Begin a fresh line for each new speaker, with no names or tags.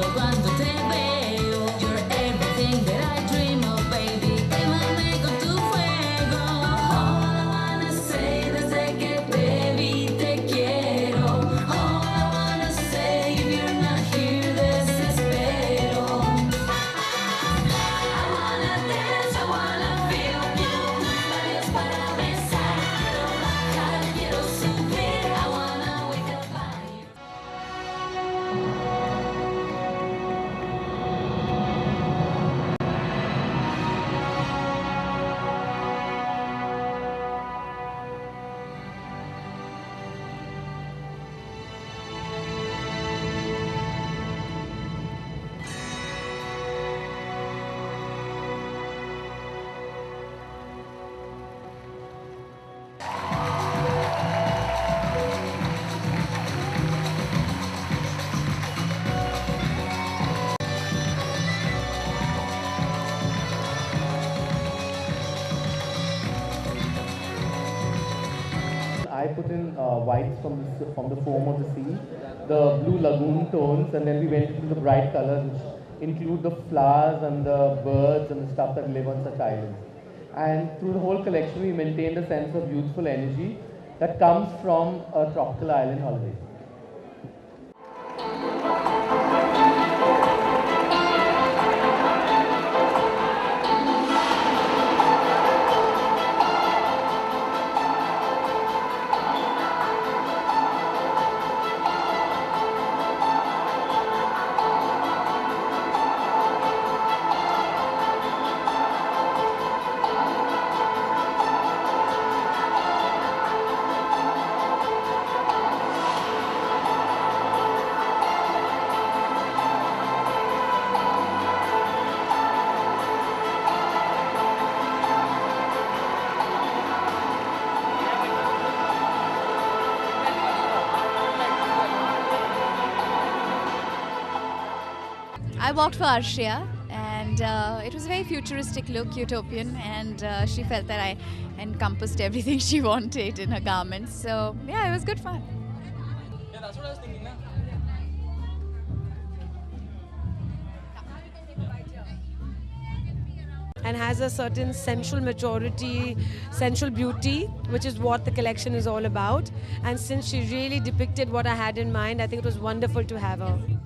the run. Put in uh, whites from the, from the foam of the sea, the blue lagoon tones, and then we went into the bright colors, which include the flowers and the birds and the stuff that live on such islands. And through the whole collection, we maintained a sense of youthful energy that comes from a tropical island holiday.
I walked for Arshiya and uh, it was a very futuristic look, utopian, and uh, she felt that I encompassed everything she wanted in her garments. So, yeah, it was good fun.
Yeah, that's what I was thinking. Na?
and has a certain sensual maturity, sensual beauty, which is what the collection is all about. And since she really depicted what I had in mind, I think it was wonderful to have her.